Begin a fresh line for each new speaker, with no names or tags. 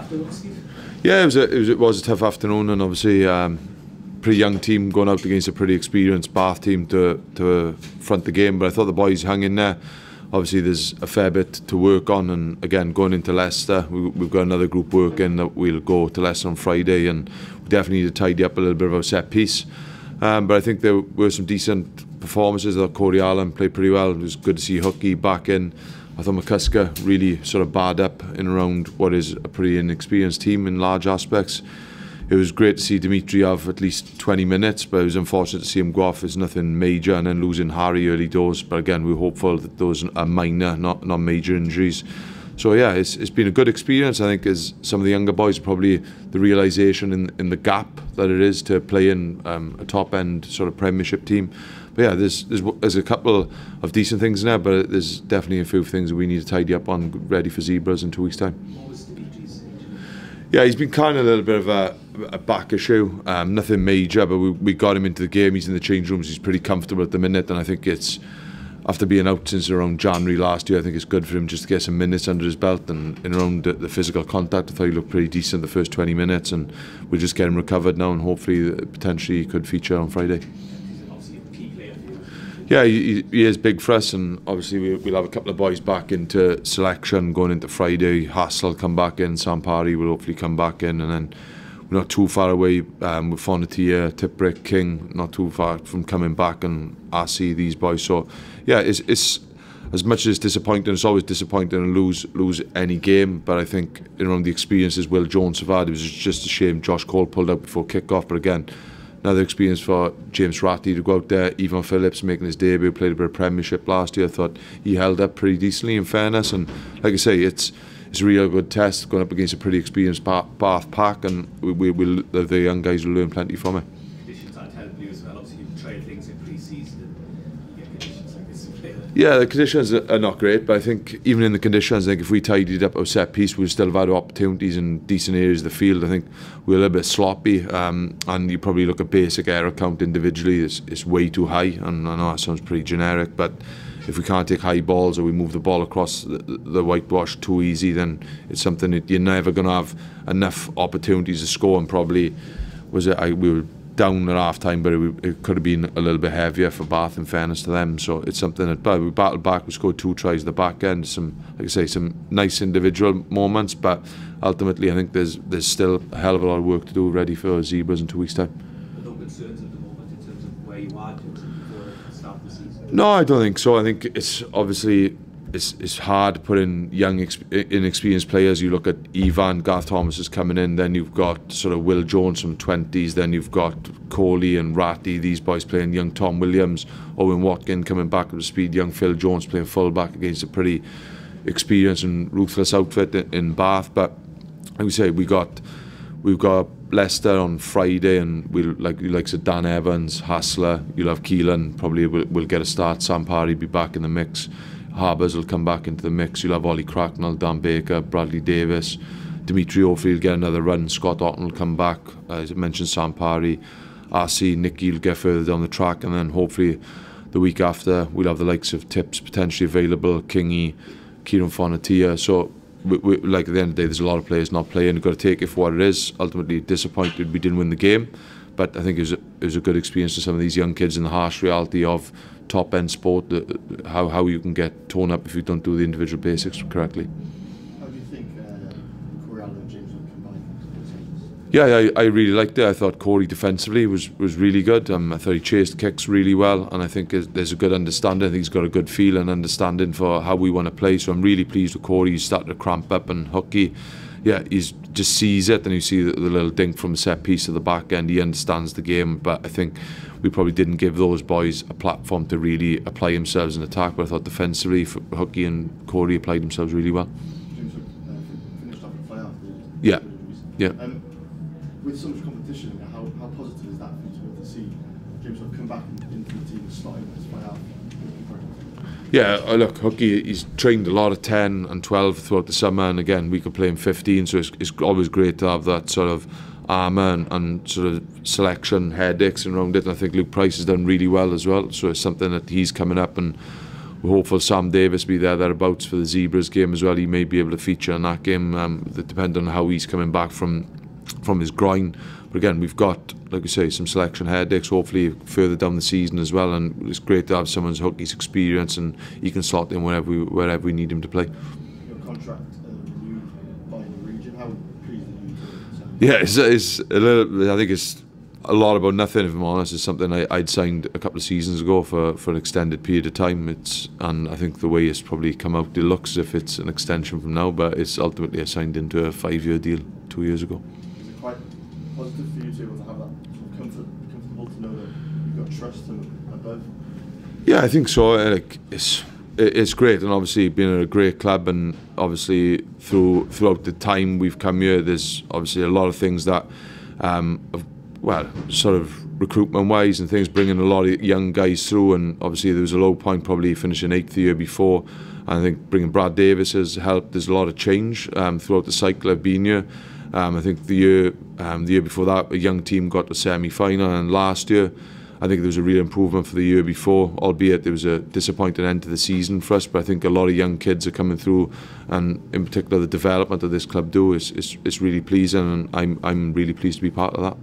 afternoon, Steve?
Yeah, it was a, it was, it was a tough afternoon, and obviously um, pretty young team going out against a pretty experienced Bath team to to front the game. But I thought the boys hung in there. Obviously, there's a fair bit to work on, and again, going into Leicester, we, we've got another group working that we'll go to Leicester on Friday, and we definitely need to tidy up a little bit of our set piece. Um, but I think there were some decent performances. I thought Corey Allen played pretty well. It was good to see Hooky back in. I thought McCusker really sort of barred up in around what is a pretty inexperienced team in large aspects. It was great to see Dimitri have at least 20 minutes, but it was unfortunate to see him go off as nothing major and then losing Harry early doors. But again, we're hopeful that those are minor, not, not major injuries. So yeah, it's, it's been a good experience. I think as some of the younger boys probably the realization in in the gap that it is to play in um, a top end sort of Premiership team. Yeah, there's, there's there's a couple of decent things in there, but there's definitely a few things that we need to tidy up on, ready for Zebre in two weeks' time. Yeah, he's been kind of a little bit of a, a back issue, um, nothing major, but we, we got him into the game. He's in the change rooms. He's pretty comfortable at the minute, and I think it's after being out since around January last year, I think it's good for him just to get some minutes under his belt and in around the, the physical contact. I thought he looked pretty decent the first 20 minutes, and we'll just get him recovered now, and hopefully, potentially, he could feature on Friday. Yeah, he, he is big for us, and obviously we, we'll have a couple of boys back into selection going into Friday. Hassler come back in, Sam Parry will hopefully come back in, and then we're not too far away um, with Fonotia, Tipuric, King, not too far from coming back, and I see these boys. So yeah, it's, it's as much as disappointing, it's always disappointing to lose lose any game. But I think in around the experiences Will Jones have had, it was just a shame Josh Cole pulled out before kick off. But again, another experience for James Ratti to go out there. Ifan Phillips making his debut, played a bit of Premiership last year. I thought he held up pretty decently, in fairness. And like I say, it's it's a real good test going up against a pretty experienced Bath pack, and we, we will the young guys will learn plenty from it. Yeah, the conditions are not great, but I think even in the conditions, I think if we tidied up our set piece, we'd still have had opportunities in decent areas of the field. I think we're a little bit sloppy, um, and you probably look at basic error count individually, it's, it's way too high, and I know that sounds pretty generic, but if we can't take high balls or we move the ball across the, the whitewash too easy, then it's something that you're never going to have enough opportunities to score, and probably was it I, we were down at half time, but it, it, could have been a little bit heavier for Bath. In fairness to them, so it's something that but we battled back. We scored two tries at the back end. Some, like I say, some nice individual moments, but ultimately, I think there's there's still a hell of a lot of work to do ready for Zebras in two weeks' time.
No concerns at the moment in terms of where you are, in the start of the season.
No, I don't think so. I think it's obviously it's, it's hard to put in young, inexperienced players. You look at Ifan, Garth Thomas is coming in, then you've got sort of Will Jones from 20s, then you've got Coley and Ratty, these boys playing young Tom Williams, Owen Watkin coming back up with speed, young Phil Jones playing fullback against a pretty experienced and ruthless outfit in, in Bath. But like we say, we got we've got Leicester on Friday, and we'll like like said Dan Evans, Hassler, you'll have Keelan, probably will will get a start. Sam Parry be back in the mix. Harbers will come back into the mix. You'll have Ollie Cracknell, Dan Baker, Bradley Davies, Dimitri hopefully will get another run. Scott Otten will come back. Uh, as I mentioned, Sam Parry, RC, Nicky will get further down the track, and then hopefully the week after we'll have the likes of Tips potentially available, Kingy, Kieron Fonotia. So we, we, like at the end of the day, there's a lot of players not playing. You've got to take it for what it is. Ultimately, disappointed we didn't win the game, but I think it was, a, it was a good experience for some of these young kids in the harsh reality of top end sport, how, how you can get torn up if you don't do the individual basics correctly.
How do you think uh, and James would combine?
Yeah, I, I really liked it. I thought Corey defensively was, was really good. Um, I thought he chased kicks really well, and I think there's a good understanding. I think he's got a good feel and understanding for how we want to play. So I'm really pleased with Corey. He's starting to cramp up and hooky. Yeah, he just sees it, and you see the, the little dink from set piece at the back end. He understands the game, but I think we probably didn't give those boys a platform to really apply themselves in attack. But I thought defensively, Hooky and Corey applied themselves really well.
Uh,
yeah, yeah. Um,
with so much competition, how, how positive is that for you to, to see James come back into the team and slotting his way out?
Yeah, uh, look, Hooky, he's trained a lot of 10 and 12 throughout the summer, and again, we could play him 15, so it's, it's always great to have that sort of armour and, and, sort of selection headaches around it. And I think Luke Price has done really well as well. So it's something that he's coming up and we're hopeful Sam Davies be there thereabouts for the Zebre game as well. He may be able to feature in that game, um, depending on how he's coming back from from his groin. But again, we've got, like we say, some selection headaches. Hopefully, further down the season as well, and it's great to have someone's hooky's experience and he can slot in wherever we, wherever we need him to play.
Your contract uh, renewed by the region. How pleased are you?
Yeah, it's, it's a little. I think it's a lot about nothing. If I'm honest, it's something I, I'd signed a couple of seasons ago for, for an extended period of time. It's and I think the way it's probably come out, it looks as if it's an extension from now, but it's ultimately I signed into a five-year deal two years ago.
Positive for you to be able to have that of comfort, comfortable to know that you've got trust above?
Yeah, I think so. it's it's great, and obviously being at a great club, and obviously through throughout the time we've come here, there's obviously a lot of things that, um, have, well, sort of recruitment wise and things, bringing a lot of young guys through, and obviously there was a low point probably finishing eighth the year before. And I think bringing Brad Davies has helped. There's a lot of change um, throughout the cycle I've been here. Um, I think the year um, the year before that, a young team got to semi final, and last year. I think there was a real improvement for the year before, albeit there was a disappointing end to the season for us. But I think a lot of young kids are coming through, and in particular the development of this club do is is, is really pleasing, and I'm I'm really pleased to be part of that.